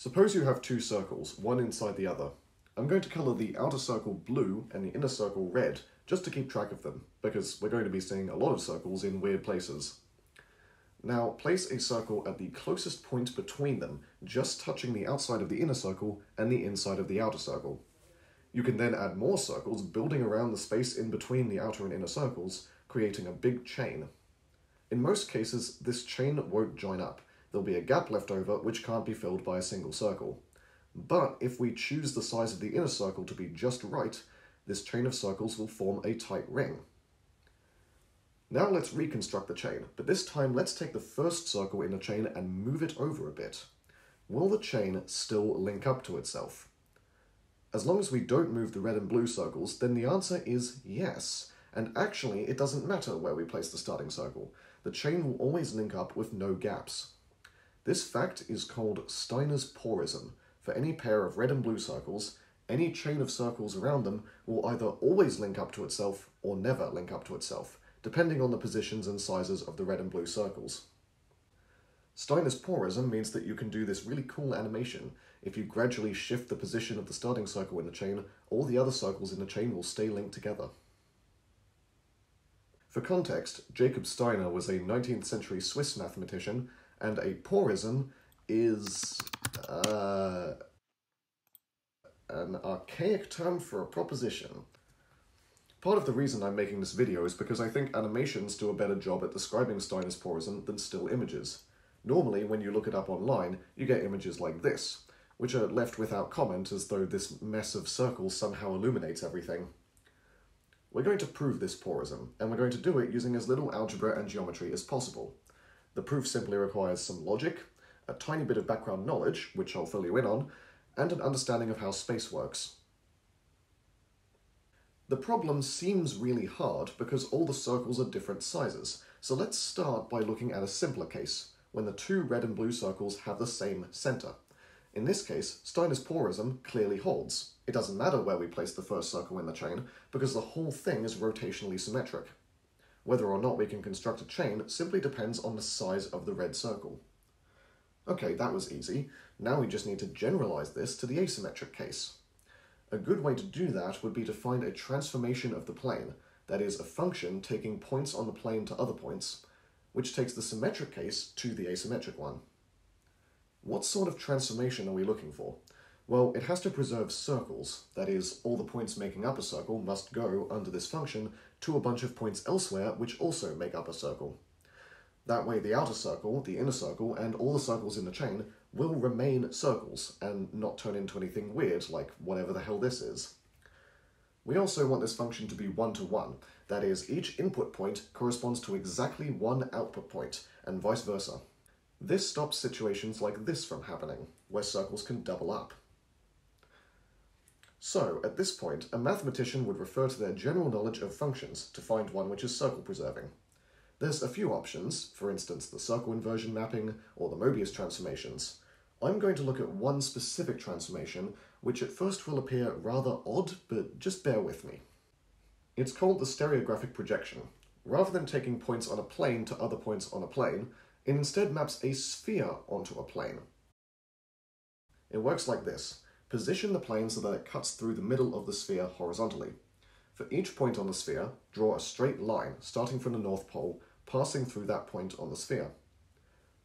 Suppose you have two circles, one inside the other. I'm going to colour the outer circle blue and the inner circle red, just to keep track of them, because we're going to be seeing a lot of circles in weird places. Now, place a circle at the closest point between them, just touching the outside of the inner circle and the inside of the outer circle. You can then add more circles, building around the space in between the outer and inner circles, creating a big chain. In most cases, this chain won't join up, there'll be a gap left over which can't be filled by a single circle. But if we choose the size of the inner circle to be just right, this chain of circles will form a tight ring. Now let's reconstruct the chain, but this time let's take the first circle in the chain and move it over a bit. Will the chain still link up to itself? As long as we don't move the red and blue circles, then the answer is yes. And actually, it doesn't matter where we place the starting circle. The chain will always link up with no gaps. This fact is called Steiner's porism. For any pair of red and blue circles, any chain of circles around them will either always link up to itself or never link up to itself, depending on the positions and sizes of the red and blue circles. Steiner's porism means that you can do this really cool animation. If you gradually shift the position of the starting circle in the chain, all the other circles in the chain will stay linked together. For context, Jacob Steiner was a 19th century Swiss mathematician and a porism is uh, an archaic term for a proposition. Part of the reason I'm making this video is because I think animations do a better job at describing Steiner's porism than still images. Normally, when you look it up online, you get images like this, which are left without comment as though this mess of circles somehow illuminates everything. We're going to prove this porism, and we're going to do it using as little algebra and geometry as possible. The proof simply requires some logic, a tiny bit of background knowledge, which I'll fill you in on, and an understanding of how space works. The problem seems really hard because all the circles are different sizes, so let's start by looking at a simpler case, when the two red and blue circles have the same centre. In this case, Steiner's porism clearly holds. It doesn't matter where we place the first circle in the chain, because the whole thing is rotationally symmetric. Whether or not we can construct a chain simply depends on the size of the red circle. Okay, that was easy. Now we just need to generalize this to the asymmetric case. A good way to do that would be to find a transformation of the plane, that is, a function taking points on the plane to other points, which takes the symmetric case to the asymmetric one. What sort of transformation are we looking for? Well, it has to preserve circles, that is, all the points making up a circle must go, under this function, to a bunch of points elsewhere which also make up a circle. That way the outer circle, the inner circle, and all the circles in the chain will remain circles, and not turn into anything weird like whatever the hell this is. We also want this function to be one-to-one, -one. that is, each input point corresponds to exactly one output point, and vice versa. This stops situations like this from happening, where circles can double up. So, at this point, a mathematician would refer to their general knowledge of functions to find one which is circle-preserving. There's a few options, for instance the circle inversion mapping or the Mobius transformations. I'm going to look at one specific transformation, which at first will appear rather odd, but just bear with me. It's called the stereographic projection. Rather than taking points on a plane to other points on a plane, it instead maps a sphere onto a plane. It works like this. Position the plane so that it cuts through the middle of the sphere horizontally. For each point on the sphere, draw a straight line starting from the North Pole, passing through that point on the sphere.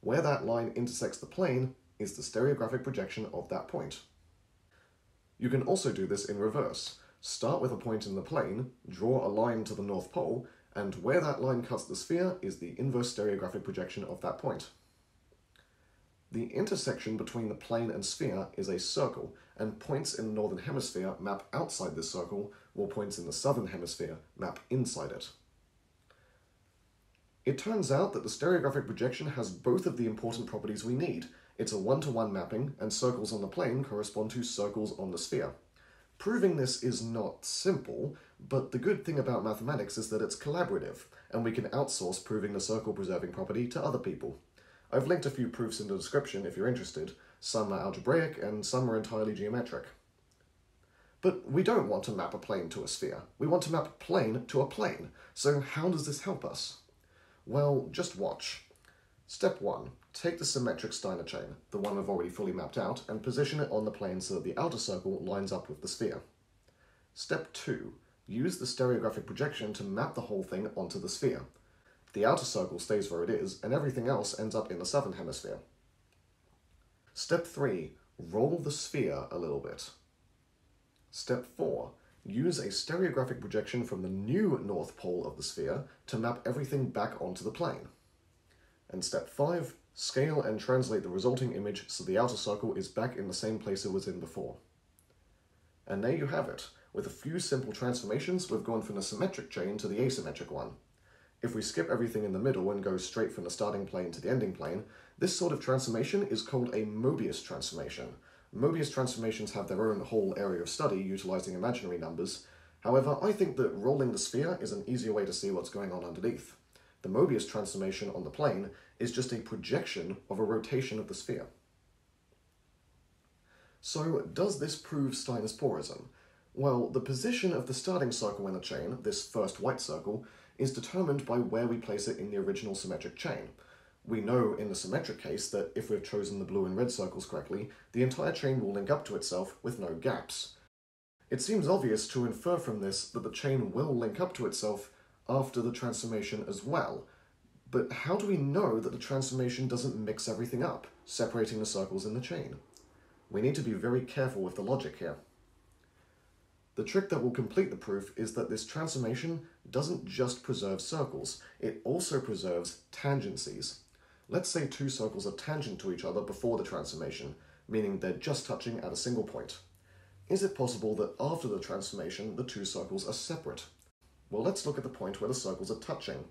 Where that line intersects the plane is the stereographic projection of that point. You can also do this in reverse. Start with a point in the plane, draw a line to the North Pole, and where that line cuts the sphere is the inverse stereographic projection of that point. The intersection between the plane and sphere is a circle, and points in the northern hemisphere map outside this circle, while points in the southern hemisphere map inside it. It turns out that the stereographic projection has both of the important properties we need. It's a one-to-one -one mapping, and circles on the plane correspond to circles on the sphere. Proving this is not simple, but the good thing about mathematics is that it's collaborative, and we can outsource proving the circle-preserving property to other people. I've linked a few proofs in the description if you're interested. Some are algebraic and some are entirely geometric. But we don't want to map a plane to a sphere. We want to map a plane to a plane. So how does this help us? Well, just watch. Step 1. take the symmetric Steiner chain, the one we've already fully mapped out, and position it on the plane so that the outer circle lines up with the sphere. Step 2. Use the stereographic projection to map the whole thing onto the sphere. The outer circle stays where it is, and everything else ends up in the southern hemisphere. Step 3. Roll the sphere a little bit. Step 4. Use a stereographic projection from the new north pole of the sphere to map everything back onto the plane. And step 5. Scale and translate the resulting image so the outer circle is back in the same place it was in before. And there you have it. With a few simple transformations, we've gone from the symmetric chain to the asymmetric one. If we skip everything in the middle and go straight from the starting plane to the ending plane, this sort of transformation is called a Mobius transformation. Mobius transformations have their own whole area of study utilizing imaginary numbers. However, I think that rolling the sphere is an easier way to see what's going on underneath. The Mobius transformation on the plane is just a projection of a rotation of the sphere. So, does this prove Steiner's porism? Well, the position of the starting circle in the chain, this first white circle, is determined by where we place it in the original symmetric chain. We know in the symmetric case that if we've chosen the blue and red circles correctly, the entire chain will link up to itself with no gaps. It seems obvious to infer from this that the chain will link up to itself after the transformation as well, but how do we know that the transformation doesn't mix everything up, separating the circles in the chain? We need to be very careful with the logic here. The trick that will complete the proof is that this transformation doesn't just preserve circles, it also preserves tangencies. Let's say two circles are tangent to each other before the transformation, meaning they're just touching at a single point. Is it possible that after the transformation the two circles are separate? Well, let's look at the point where the circles are touching.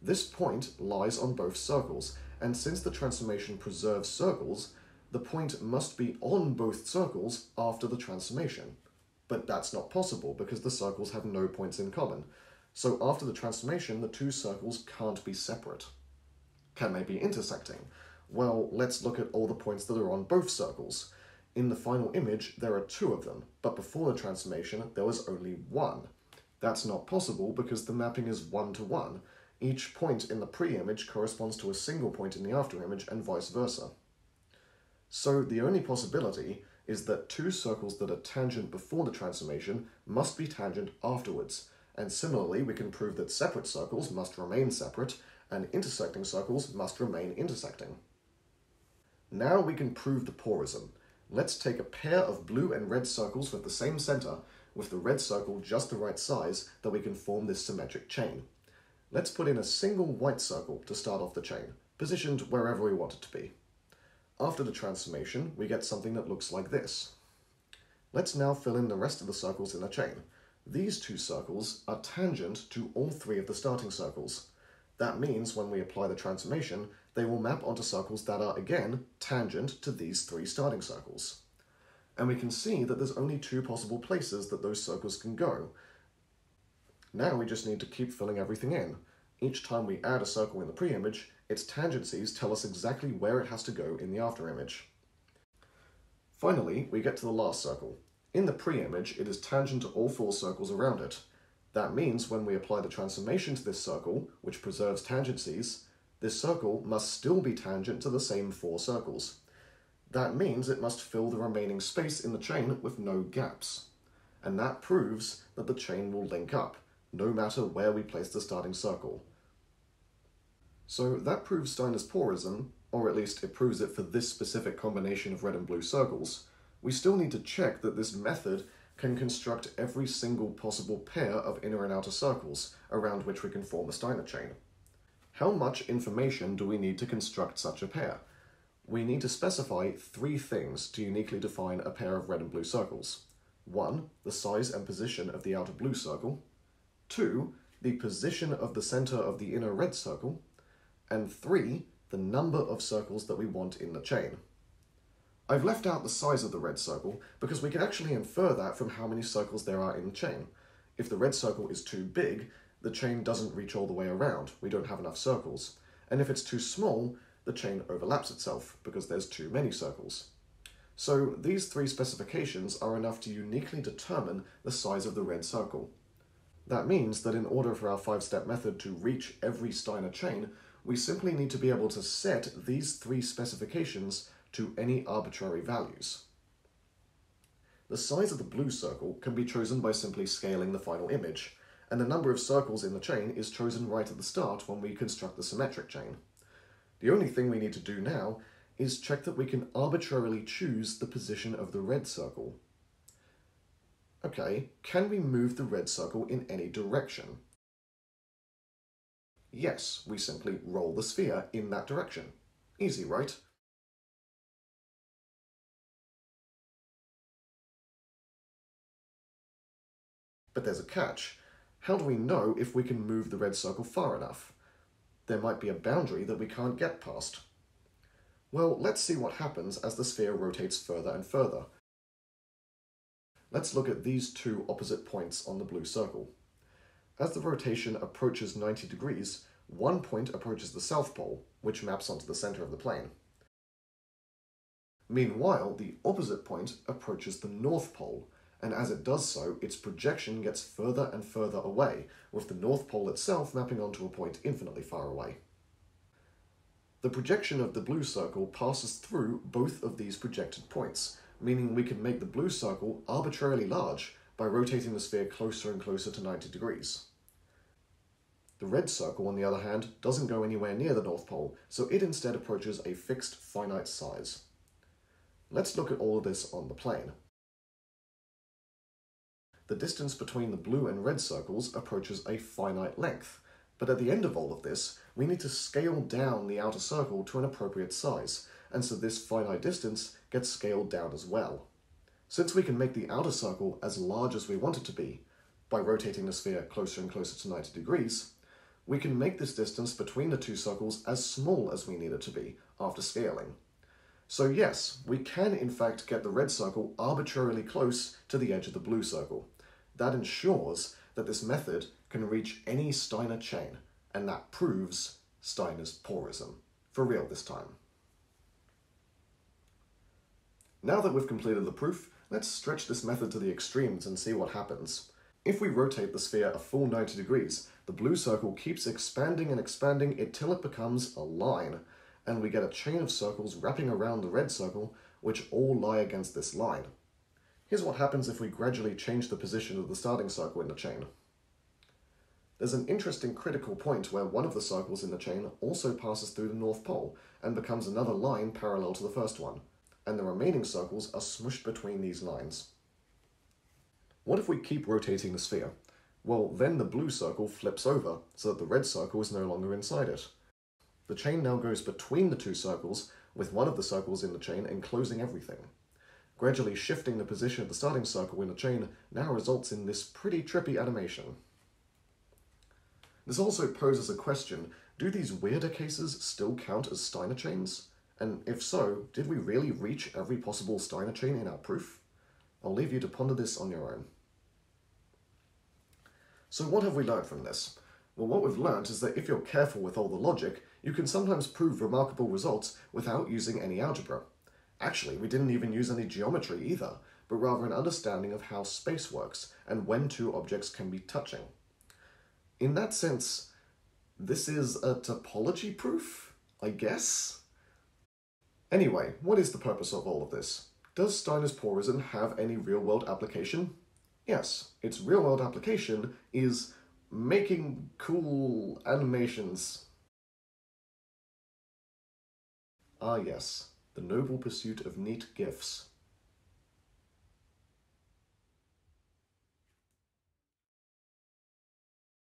This point lies on both circles, and since the transformation preserves circles, the point must be on both circles after the transformation. But that's not possible because the circles have no points in common. So after the transformation, the two circles can't be separate. Can they be intersecting? Well, let's look at all the points that are on both circles. In the final image, there are two of them, but before the transformation, there was only one. That's not possible because the mapping is one to one. Each point in the pre-image corresponds to a single point in the after-image and vice versa. So the only possibility is that two circles that are tangent before the transformation must be tangent afterwards, and similarly we can prove that separate circles must remain separate and intersecting circles must remain intersecting. Now we can prove the porism. Let's take a pair of blue and red circles with the same center, with the red circle just the right size that we can form this symmetric chain. Let's put in a single white circle to start off the chain, positioned wherever we want it to be. After the transformation, we get something that looks like this. Let's now fill in the rest of the circles in the chain. These two circles are tangent to all three of the starting circles. That means when we apply the transformation, they will map onto circles that are, again, tangent to these three starting circles. And we can see that there's only two possible places that those circles can go. Now we just need to keep filling everything in. Each time we add a circle in the pre-image, its tangencies tell us exactly where it has to go in the after-image. Finally, we get to the last circle. In the pre-image, it is tangent to all four circles around it. That means when we apply the transformation to this circle, which preserves tangencies, this circle must still be tangent to the same four circles. That means it must fill the remaining space in the chain with no gaps. And that proves that the chain will link up, no matter where we place the starting circle. So that proves Steiner's porism, or at least it proves it for this specific combination of red and blue circles. We still need to check that this method can construct every single possible pair of inner and outer circles around which we can form a Steiner chain. How much information do we need to construct such a pair? We need to specify three things to uniquely define a pair of red and blue circles. One, the size and position of the outer blue circle. Two, the position of the center of the inner red circle and 3, the number of circles that we want in the chain. I've left out the size of the red circle because we can actually infer that from how many circles there are in the chain. If the red circle is too big, the chain doesn't reach all the way around, we don't have enough circles. And if it's too small, the chain overlaps itself because there's too many circles. So these three specifications are enough to uniquely determine the size of the red circle. That means that in order for our five-step method to reach every Steiner chain, we simply need to be able to set these three specifications to any arbitrary values. The size of the blue circle can be chosen by simply scaling the final image, and the number of circles in the chain is chosen right at the start when we construct the symmetric chain. The only thing we need to do now is check that we can arbitrarily choose the position of the red circle. Okay, can we move the red circle in any direction? Yes, we simply roll the sphere in that direction. Easy, right? But there's a catch. How do we know if we can move the red circle far enough? There might be a boundary that we can't get past. Well, let's see what happens as the sphere rotates further and further. Let's look at these two opposite points on the blue circle. As the rotation approaches 90 degrees, one point approaches the south pole, which maps onto the center of the plane. Meanwhile, the opposite point approaches the north pole, and as it does so, its projection gets further and further away, with the north pole itself mapping onto a point infinitely far away. The projection of the blue circle passes through both of these projected points, meaning we can make the blue circle arbitrarily large by rotating the sphere closer and closer to 90 degrees. The red circle, on the other hand, doesn't go anywhere near the North Pole, so it instead approaches a fixed finite size. Let's look at all of this on the plane. The distance between the blue and red circles approaches a finite length, but at the end of all of this, we need to scale down the outer circle to an appropriate size, and so this finite distance gets scaled down as well. Since we can make the outer circle as large as we want it to be, by rotating the sphere closer and closer to 90 degrees, we can make this distance between the two circles as small as we need it to be after scaling. So yes, we can in fact get the red circle arbitrarily close to the edge of the blue circle. That ensures that this method can reach any Steiner chain, and that proves Steiner's porism. For real this time. Now that we've completed the proof, let's stretch this method to the extremes and see what happens. If we rotate the sphere a full 90 degrees, the blue circle keeps expanding and expanding until it becomes a line, and we get a chain of circles wrapping around the red circle, which all lie against this line. Here's what happens if we gradually change the position of the starting circle in the chain. There's an interesting critical point where one of the circles in the chain also passes through the North Pole and becomes another line parallel to the first one, and the remaining circles are smushed between these lines. What if we keep rotating the sphere? Well, then the blue circle flips over, so that the red circle is no longer inside it. The chain now goes between the two circles, with one of the circles in the chain enclosing everything. Gradually shifting the position of the starting circle in the chain now results in this pretty trippy animation. This also poses a question, do these weirder cases still count as Steiner chains? And if so, did we really reach every possible Steiner chain in our proof? I'll leave you to ponder this on your own. So what have we learned from this? Well, what we've learned is that if you're careful with all the logic, you can sometimes prove remarkable results without using any algebra. Actually, we didn't even use any geometry either, but rather an understanding of how space works and when two objects can be touching. In that sense, this is a topology proof, I guess? Anyway, what is the purpose of all of this? Does Steiner's porism have any real-world application? Yes, its real-world application is making cool animations. Ah yes, the noble pursuit of neat GIFs.